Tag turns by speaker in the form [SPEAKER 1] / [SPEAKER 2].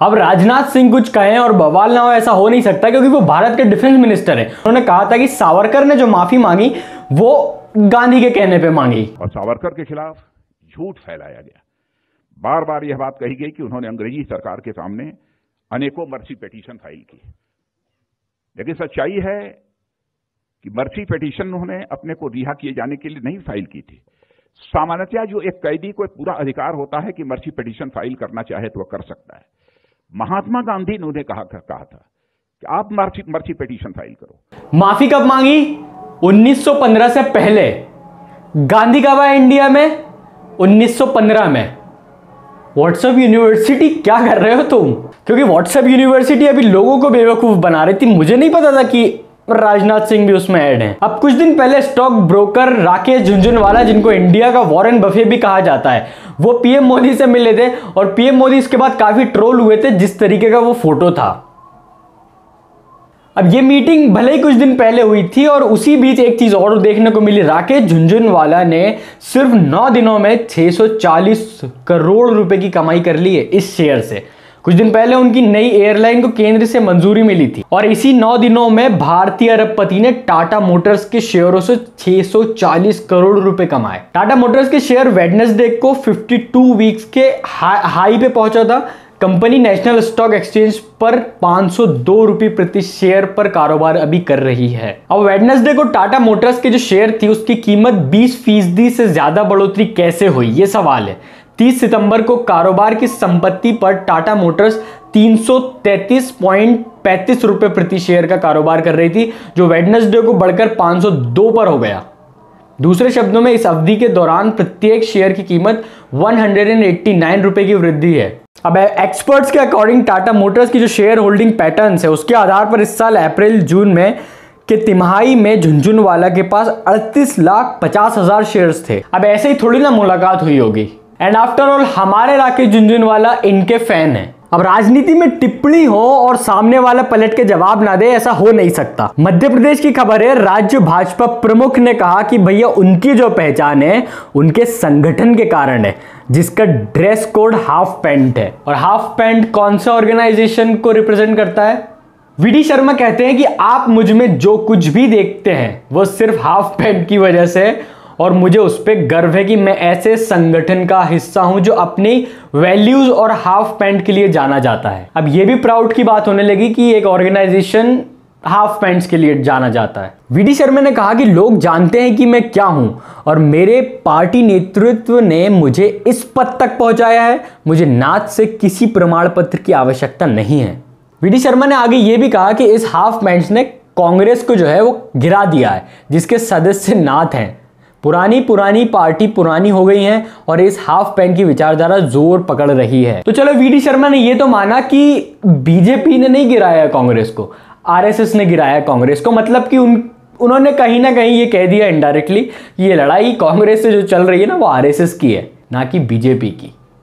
[SPEAKER 1] अब राजनाथ सिंह कुछ कहें और बवाल ना हो, ऐसा हो नहीं सकता, क्योंकि वो भारत के डिफेंस मिनिस्टर हैं। उन्होंने कहा था कि सावरकर ने जो माफ़ी मांगी, वो गांधी के कहने पे मांगी।
[SPEAKER 2] और सावरकर के खिलाफ झूठ फैलाया गया। बार बार यह बात कही गई कि उन्होंने अंग्रेज़ी सरकार के सामने अनेकों मर्सी पिटीशन फ़ाइल की लेकिन सच्चाई है कि मर्सी पिटीशन उन्होंने अपने को रिहा किए जाने के लिए नहीं फ़ाइल की थी। सामान्यतया जो एक कैदी को पूरा अधिकार होता है कि मर्सी पिटीशन फ़ाइल करना चाहे तो वह कर सकता है। महात्मा गांधी ने उन्हें कहा कहा था कि आप मर्ची मर्ची पिटीशन फ़ाइल करो।
[SPEAKER 1] माफ़ी कब मांगी? 1915 से पहले। गांधी कब आया इंडिया में 1915 में। व्हाट्सएप यूनिवर्सिटी क्या कर रहे हो तुम? क्योंकि व्हाट्सएप यूनिवर्सिटी अभी लोगों को बेवकूफ़ बना रही थी। मुझे नहीं पता था कि राजनाथ सिंह भी उसमें ऐड हैं। अब कुछ दिन पहले स्टॉक ब्रोकर राकेश झुंझुनवाला, जिनको इंडिया का वॉरेन बफे भी कहा जाता है, वो पीएम मोदी से मिले थे और पीएम मोदी इसके बाद काफ़ी ट्रोल हुए थे, जिस तरीके का वो फ़ोटो था। अब ये मीटिंग भले ही कुछ दिन पहले हुई थी और उसी बीच एक चीज़ और देखने को मिली। राकेश झुंझुनवाला ने सिर्फ़ नौ दिनों में 640 करोड़ रुपए की कमाई कर ली है इस शेयर से। कुछ दिन पहले उनकी नई एयरलाइन को केंद्र से मंजूरी मिली थी और इसी नौ दिनों में भारतीय अरबपति ने टाटा मोटर्स के शेयरों से 640 करोड़ रुपए कमाए। टाटा मोटर्स के शेयर वेडनेसडे को 52 वीक्स के हाई पे पहुँचा था। कंपनी नेशनल स्टॉक एक्सचेंज पर पाँच सौ प्रति शेयर पर कारोबार अभी कर रही है। अब वेडनेसडे को टाटा मोटर्स के जो शेयर थी, उसकी कीमत 20 फ़ीसदी से ज़्यादा बढ़ोतरी कैसे हुई? ये सवाल है। 30 सितंबर को कारोबार की संपत्ति पर टाटा मोटर्स तीन रुपए प्रति शेयर का कारोबार कर रही थी, जो वेडनेसडे को बढ़कर 502 पर हो गया। दूसरे शब्दों में, इस अवधि के दौरान प्रत्येक शेयर की कीमत 189 रुपए की वृद्धि है। अब, एक्सपर्ट्स के अकॉर्डिंग टाटा मोटर्स की जो शेयर होल्डिंग पैटर्न है, उसके आधार पर इस साल अप्रैल, जून में के तिमाही में झुंझुनवाला के पास अड़तीस लाख पचास हज़ार शेयर थे। अब, ऐसे ही थोड़ी ना मुलाकात हुई होगी। एंड आफ्टर ऑल हमारे राकेश झुंझुनवाला इनके फ़ैन हैं। अब राजनीति में टिप्पणी हो और सामने वाला पलट के जवाब ना दे, ऐसा हो नहीं सकता। मध्य प्रदेश की खबर है, राज्य भाजपा प्रमुख ने कहा कि भैया, उनकी जो पहचान है, उनके संगठन के कारण है, जिसका ड्रेस कोड हाफ़ पैंट है। और हाफ़ पैंट कौन सा ऑर्गेनाइजेशन को रिप्रेजेंट करता है? वीडी शर्मा कहते हैं कि आप मुझमें जो कुछ भी देखते हैं, वो सिर्फ़ हाफ़ पैंट की वजह से और मुझे उस पर गर्व है कि मैं ऐसे संगठन का हिस्सा हूँ जो अपनी वैल्यूज़ और हाफ़ पैंट के लिए जाना जाता है। अब यह भी प्राउड की बात होने लगी कि एक ऑर्गेनाइजेशन हाफ़ पैंट्स के लिए जाना जाता है। वीडी शर्मा ने कहा कि लोग जानते हैं कि मैं क्या हूँ और मेरे पार्टी नेतृत्व ने मुझे इस पद तक पहुँचाया है। मुझे नाथ से किसी प्रमाण पत्र की आवश्यकता नहीं है। वीडी शर्मा ने आगे ये भी कहा कि इस हाफ़ पैंट्स ने कांग्रेस को जो है वो गिरा दिया है, जिसके सदस्य नाथ हैं। पुरानी पुरानी पार्टी पुरानी हो गई है और इस हाफ़ पैन की विचारधारा ज़ोर पकड़ रही है। तो चलो वी डी शर्मा ने यह तो माना कि बीजेपी ने नहीं गिराया कांग्रेस को, आरएसएस ने गिराया कांग्रेस को मतलब कि उन, उन्होंने कहीं ना कहीं ये कह दिया इनडायरेक्टली ये लड़ाई कांग्रेस से जो चल रही है ना, वो आरएसएस की है, ना कि बीजेपी की।